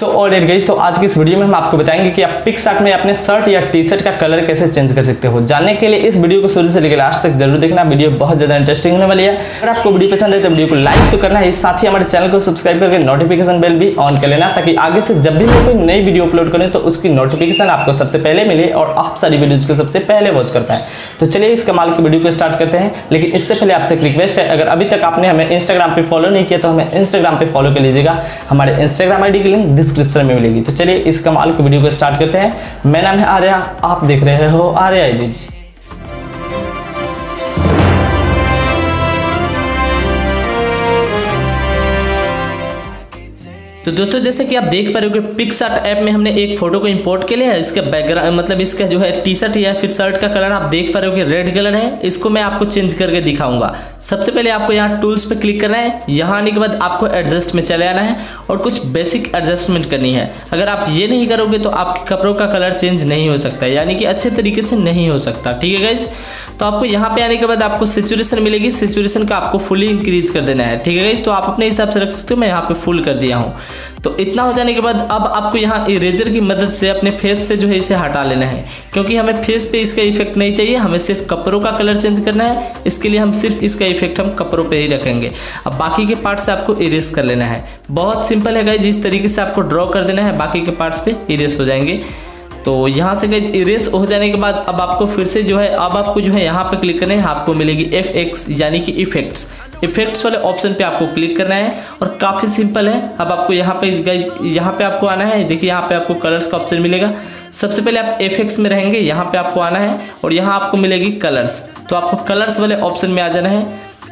सो और गाइज़ तो आज की इस वीडियो में हम आपको बताएँगे कि आप पिक्सार्ट में अपने शर्ट या टी शर्ट का कलर कैसे चेंज कर सकते हो। जानने के लिए इस वीडियो को शुरू से लेकर लास्ट तक ज़रूर देखना। वीडियो बहुत ज़्यादा इंटरेस्टिंग होने वाली है। अगर आपको वीडियो पसंद है तो वीडियो को लाइक तो करना है। साथ ही हमारे चैनल को सब्सक्राइब करके नोटिफिकेशन बेल भी ऑन कर लेना, ताकि आगे से जब भी मैं कोई नई वीडियो अपलोड करें तो उसकी नोटिफिकेशन आपको सबसे पहले मिले और आप सारी वीडियोज़ को सबसे पहले वॉच कर पाए। तो चलिए इस कमाल की वीडियो को स्टार्ट करते हैं। लेकिन इससे पहले आपसे एक रिक्वेस्ट है, अगर अभी तक आपने हमें इंस्टाग्राम पर फॉलो नहीं किया तो हमें इंस्टाग्राम पर फॉलो कर लीजिएगा। हमारे इंस्टाग्राम आईडी की लिंक डिस्क्रिप्शन में मिलेगी। तो चलिए इस कमाल की वीडियो को स्टार्ट करते हैं। मेरा नाम है आर्या, आप देख रहे हो आर्या जी तो दोस्तों, जैसे कि आप देख पा रहे हो कि पिक्सार्ट ऐप में हमने एक फ़ोटो को इंपोर्ट के लिए है। इसका बैकग्राउंड मतलब इसका जो है टी शर्ट या फिर शर्ट का कलर आप देख पा रहे हो कि रेड कलर है। इसको मैं आपको चेंज करके दिखाऊँगा। सबसे पहले आपको यहाँ टूल्स पे क्लिक करना है। यहाँ आने के बाद आपको एडजस्ट में चले आना है और कुछ बेसिक एडजस्टमेंट करनी है। अगर आप ये नहीं करोगे तो आपके कपड़ों का कलर चेंज नहीं हो सकता, यानी कि अच्छे तरीके से नहीं हो सकता। ठीक है गाइस तो आपको यहाँ पे आने के बाद आपको सिचुएशन मिलेगी। सिचुएशन का आपको फुली इंक्रीज कर देना है। ठीक है गाइस तो आप अपने हिसाब से रख सकते हो। मैं यहाँ पे फुल कर दिया हूँ। तो इतना हो जाने के बाद अब आपको यहाँ इरेजर की मदद से अपने फेस से जो है इसे हटा लेना है। क्योंकि हमें फेस पे इसका इफ़ेक्ट नहीं चाहिए, हमें सिर्फ़ कपड़ों का कलर चेंज करना है। इसके लिए हम सिर्फ़ इसका इफ़ेक्ट हम कपड़ों पे ही रखेंगे। अब बाकी के पार्ट से आपको इरेज कर लेना है। बहुत सिंपल है गाइज़ जिस तरीके से आपको ड्रॉ कर देना है। बाकी के पार्ट्स पे इरेज हो जाएँगे। तो यहाँ से गई इरेज हो जाने के बाद अब आपको फिर से जो है, अब आपको जो है यहाँ पे क्लिक करना है आपको मिलेगी एफ़ एक्स यानी कि इफेक्ट्स इफेक्ट्स वाले ऑप्शन पे आपको क्लिक करना है और काफ़ी सिंपल है। अब आपको यहाँ पे गाइज़ यहाँ पे आपको आना है। देखिए, यहाँ पे आपको कलर्स का ऑप्शन मिलेगा। सबसे पहले आप इफेक्ट्स में रहेंगे, यहाँ पे आपको आना है और यहाँ आपको मिलेगी कलर्स तो आपको कलर्स वाले ऑप्शन में आ जाना है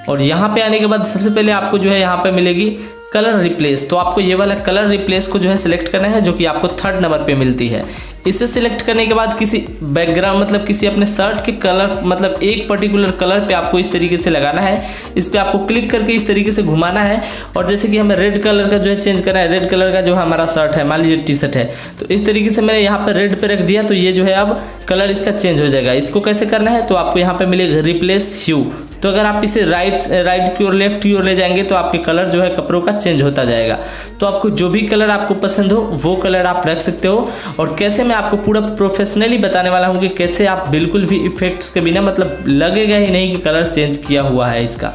और यहाँ पे आने के बाद सबसे पहले आपको जो है यहाँ पे मिलेगी कलर रिप्लेस तो आपको ये वाला कलर रिप्लेस को जो है सिलेक्ट करना है, जो कि आपको थर्ड नंबर पे मिलती है। इसे सिलेक्ट करने के बाद किसी बैकग्राउंड मतलब किसी अपने शर्ट के कलर मतलब एक पर्टिकुलर कलर पे आपको इस तरीके से लगाना है। इस पर आपको क्लिक करके इस तरीके से घुमाना है। और जैसे कि हमें रेड कलर का जो है चेंज करना है रेड कलर का जो हमारा शर्ट है, मान लीजिए टी शर्ट है। तो इस तरीके से मैंने यहाँ पर रेड पर रख दिया तो ये जो है अब कलर इसका चेंज हो जाएगा। इसको कैसे करना है? तो आपको यहाँ पर मिलेगा रिप्लेस ह्यू तो अगर आप इसे राइट राइट की ओर लेफ़्ट की ओर ले जाएँगे तो आपके कलर जो है कपड़ों का चेंज होता जाएगा। तो आपको जो भी कलर आपको पसंद हो, वो कलर आप रख सकते हो। और कैसे मैं आपको पूरा प्रोफेशनली बताने वाला हूँ कि कैसे आप बिल्कुल भी इफेक्ट्स के बिना मतलब लगेगा ही नहीं कि कलर चेंज किया हुआ है इसका।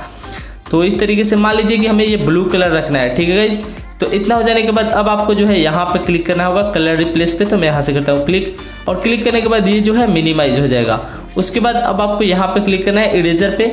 तो इस तरीके से मान लीजिए कि हमें ये ब्लू कलर रखना है, ठीक है तो इतना हो जाने के बाद अब आपको जो है यहाँ पे क्लिक करना होगा कलर रिप्लेस पे तो मैं यहाँ से करता हूँ क्लिक और क्लिक करने के बाद ये जो है मिनिमाइज हो जाएगा। उसके बाद अब आपको यहाँ पे क्लिक करना है इरेजर पे।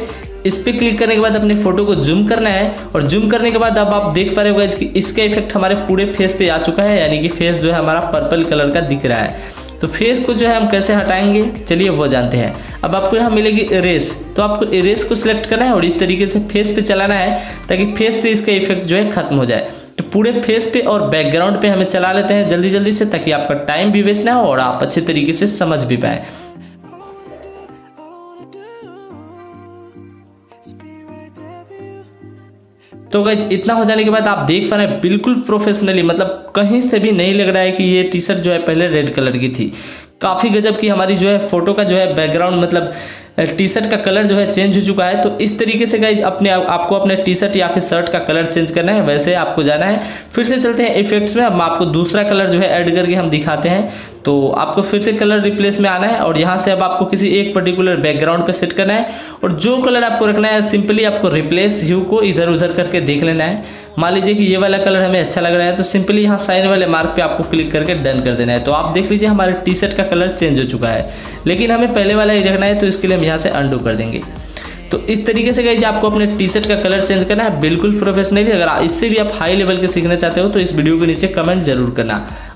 इस पर क्लिक करने के बाद अपने फ़ोटो को जूम करना है और जूम करने के बाद अब आप देख पा रहे हो कि इसका इफ़ेक्ट हमारे पूरे फेस पे आ चुका है, यानी कि फेस जो है हमारा पर्पल कलर का दिख रहा है। तो फेस को जो है हम कैसे हटाएँगे? चलिए वो जानते हैं। अब आपको यहाँ मिलेगी इरेस तो आपको इरेस को सिलेक्ट करना है और इस तरीके से फेस पे चलाना है ताकि फेस से इसका इफ़ेक्ट जो है खत्म हो जाए। तो पूरे फेस पे और बैकग्राउंड पे हमें चला लेते हैं जल्दी जल्दी से ताकि आपका टाइम भी वेस्ट ना हो और आप अच्छे तरीके से समझ भी पाए। तो गई इतना हो जाने के बाद आप देख पा रहे हैं, बिल्कुल प्रोफेशनली मतलब कहीं से भी नहीं लग रहा है कि ये टी शर्ट जो है पहले रेड कलर की थी। काफ़ी गजब की हमारी जो है फ़ोटो का जो है बैकग्राउंड मतलब टी शर्ट का कलर जो है चेंज हो चुका है तो इस तरीके से गाइज़ अपने आपको अपने टी शर्ट या फिर शर्ट का कलर चेंज करना है, वैसे आपको जाना है। फिर से चलते हैं इफेक्ट्स में, अब आपको दूसरा कलर जो है ऐड करके हम दिखाते हैं। तो आपको फिर से कलर रिप्लेस में आना है, और यहाँ से अब आपको किसी एक पर्टिकुलर बैकग्राउंड पे सेट करना है। और जो कलर आपको रखना है सिंपली आपको रिप्लेस ह्यू को इधर उधर करके देख लेना है। मान लीजिए कि ये वाला कलर हमें अच्छा लग रहा है तो सिंपली यहाँ साइन वाले मार्क पे आपको क्लिक करके डन कर देना है। तो आप देख लीजिए हमारे टी शर्ट का कलर चेंज हो चुका है। लेकिन हमें पहले वाला ही रखना है तो इसके लिए हम यहाँ से अंडू कर देंगे। तो इस तरीके से गई आपको अपने टी शर्ट का कलर चेंज करना है, बिल्कुल प्रोफेशनली अगर इससे भी आप हाई लेवल के सीखना चाहते हो तो इस वीडियो के नीचे कमेंट ज़रूर करना।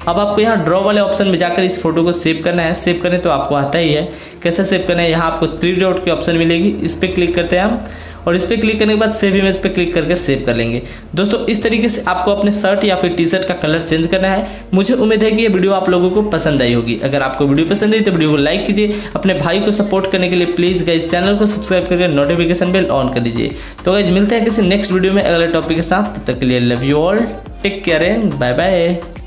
अब आपको यहाँ ड्रॉ वाले ऑप्शन में जाकर इस फ़ोटो को सेव करना है। सेव करें तो आपको आता ही है। कैसे सेव करना है? यहाँ आपको थ्री डॉट की ऑप्शन मिलेगी। इस पर क्लिक करते हैं हम। और इस पर क्लिक करने के बाद सेव इमेज पे क्लिक करके सेव कर लेंगे। दोस्तों, इस तरीके से आपको अपने शर्ट या फिर टी शर्ट का कलर चेंज करना है। मुझे उम्मीद है कि ये वीडियो आप लोगों को पसंद आई होगी। अगर आपको वीडियो पसंद आई तो वीडियो को लाइक कीजिए। अपने भाई को सपोर्ट करने के लिए प्लीज़ गाइज़ चैनल को सब्सक्राइब करके नोटिफिकेशन बेल ऑन कर दीजिए। तो गाइज़ मिलते हैं किसी नेक्स्ट वीडियो में अगले टॉपिक के साथ। तब तक के लिए love you all take care and bye bye